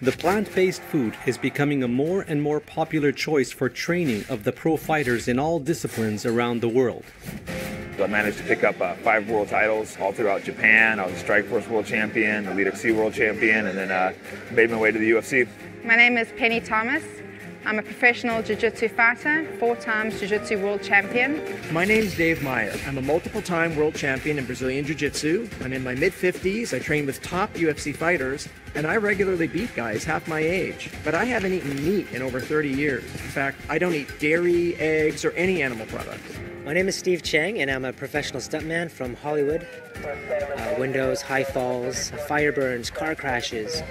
The plant based food is becoming a more and more popular choice for training of the pro fighters in all disciplines around the world. I managed to pick up uh, five world titles all throughout Japan. I was a Strikeforce world champion, a Leader C world champion, and then uh, made my way to the UFC. My name is Penny Thomas. I'm a professional Jiu-Jitsu fighter, four times Jiu-Jitsu world champion. My name is Dave Meyer. I'm a multiple time world champion in Brazilian Jiu-Jitsu. I'm in my mid-50s. I train with top UFC fighters, and I regularly beat guys half my age. But I haven't eaten meat in over 30 years. In fact, I don't eat dairy, eggs, or any animal products. My name is Steve Chang, and I'm a professional stuntman from Hollywood. Uh, windows, high falls, fire burns, car crashes.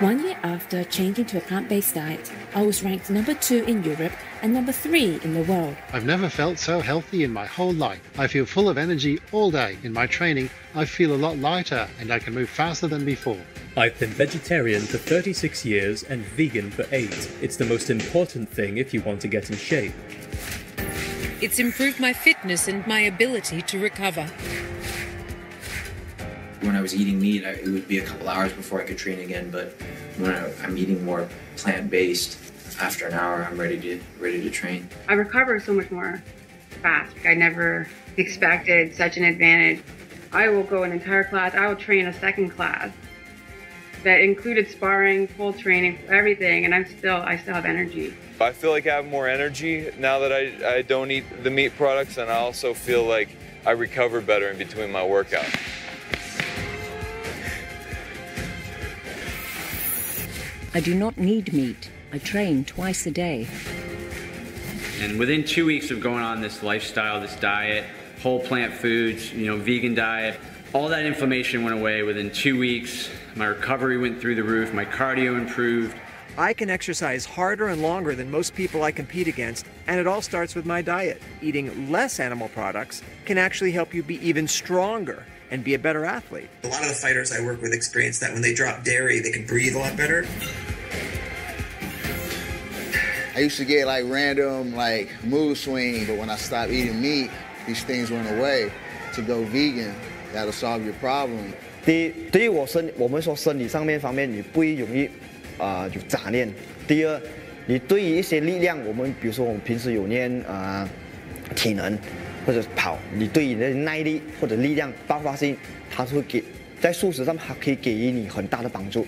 One year after changing to a plant based diet, I was ranked number two in Europe and number three in the world. I've never felt so healthy in my whole life. I feel full of energy all day. In my training, I feel a lot lighter and I can move faster than before. I've been vegetarian for 36 years and vegan for 8. It's the most important thing if you want to get in shape. It's improved my fitness and my ability to recover. When I was eating meat, I, it would be a couple hours before I could train again. But when I, I'm eating more plant-based, after an hour, I'm ready to ready to train. I recover so much more fast. I never expected such an advantage. I will go an entire class. I will train a second class that included sparring, full training, everything, and I'm still I still have energy. I feel like I have more energy now that I, I don't eat the meat products, and I also feel like I recover better in between my workouts. I do not need meat. I train twice a day. And within two weeks of going on this lifestyle, this diet, whole plant foods, you know, vegan diet, all that inflammation went away within two weeks. My recovery went through the roof, my cardio improved. I can exercise harder and longer than most people I compete against, and it all starts with my diet. Eating less animal products can actually help you be even stronger and be a better athlete. A lot of the fighters I work with experience that when they drop dairy, they can breathe a lot better. I used to get like random like mood swing, but when I stopped eating meat, these things went away. To go vegan, that'll solve your problem. 第一，对于我生我们说生理上面方面，你不容易啊、呃、有杂念。第二，你对于一些力量，我们比如说我们平时有练啊、呃、体能或者跑，你对你的耐力或者力量爆发性，它是会给在素食上它可以给予你很大的帮助。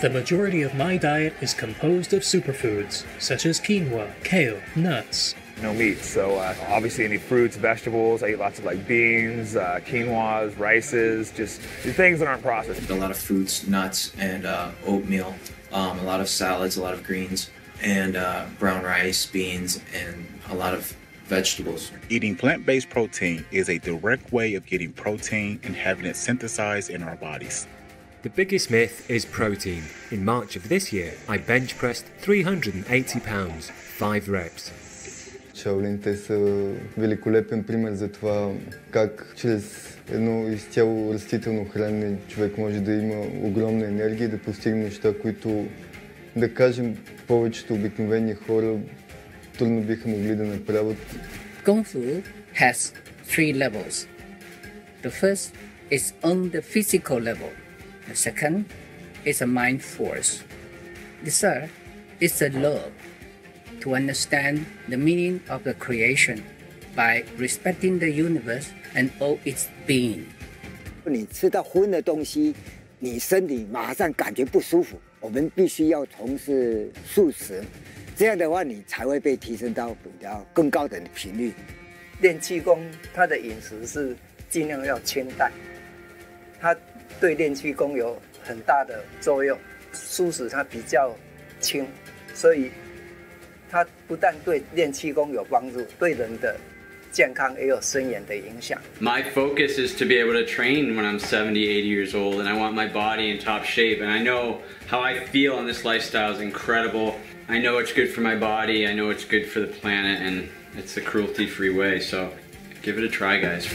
The majority of my diet is composed of superfoods, such as quinoa, kale, nuts. No meat, so uh, obviously any fruits, vegetables. I eat lots of like beans, uh, quinoas, rices, just things that aren't processed. A lot of fruits, nuts, and uh, oatmeal. Um, a lot of salads, a lot of greens, and uh, brown rice, beans, and a lot of vegetables. Eating plant based protein is a direct way of getting protein and having it synthesized in our bodies. The biggest myth is protein. In March of this year, I bench pressed 380 pounds, 5 reps. Шаолин, те са великолепен пример за това как чрез едно изцяло растително хранене човек може да има огромна енергия и да постигне неща, които, да кажем, повечето обикновени хора трудно биха могли да направят. Kung Fu has three levels. The first is on the physical level. The second is a mind force. The third is the love to understand the meaning of the creation by respecting the universe and all its being. 你吃到荤的东西，你身体马上感觉不舒服。我们必须要从事素食，这样的话你才会被提升到比较更高的频率。练气功他的饮食是尽量要清淡， 它对练气功有很大的作用。素食它比较轻，所以它不但对练气功有帮助，对人的健康也有深远的影响。My focus is to be able to train when I'm 70, 80 years old, and I want my body in top shape. And I know how I feel on this lifestyle is incredible. I know it's good for my body. I know it's good for the planet, and it's a cruelty-free way. So give it a try, guys.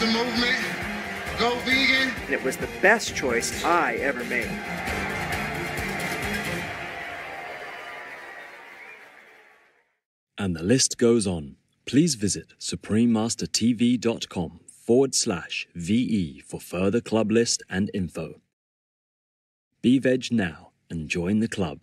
The movement. Go vegan. And it was the best choice I ever made. And the list goes on. Please visit suprememastertv.com forward slash VE for further club list and info. Be veg now and join the club.